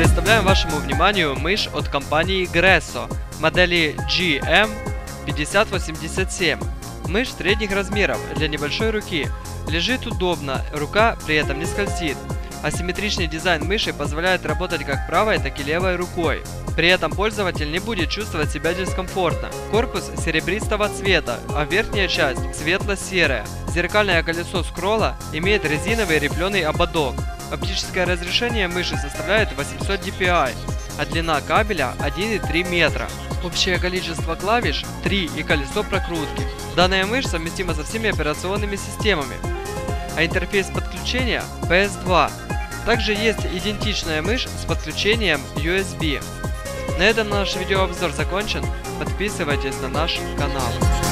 Представляем вашему вниманию мышь от компании Gresso модели GM5087. Мышь средних размеров для небольшой руки. Лежит удобно, рука при этом не скользит. Асимметричный дизайн мыши позволяет работать как правой, так и левой рукой. При этом пользователь не будет чувствовать себя дискомфортно. Корпус серебристого цвета, а верхняя часть светло-серая. Зеркальное колесо скролла имеет резиновый рифленый ободок. Оптическое разрешение мыши составляет 800 dpi, а длина кабеля 1,3 метра. Общее количество клавиш 3 и колесо прокрутки. Данная мышь совместима со всеми операционными системами, а интерфейс подключения PS2. Также есть идентичная мышь с подключением USB. На этом наш видеообзор закончен. Подписывайтесь на наш канал.